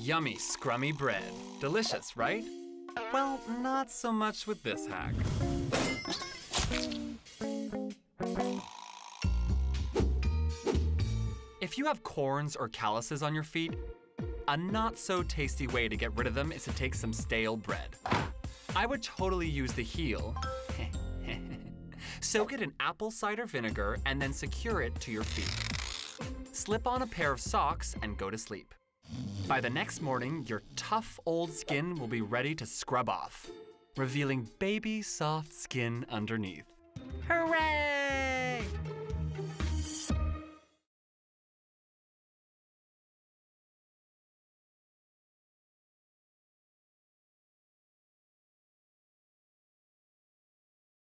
Yummy, scrummy bread. Delicious, right? Well, not so much with this hack. If you have corns or calluses on your feet, a not so tasty way to get rid of them is to take some stale bread. I would totally use the heel. Soak it in apple cider vinegar and then secure it to your feet. Slip on a pair of socks and go to sleep. By the next morning, your tough old skin will be ready to scrub off, revealing baby soft skin underneath. Hooray!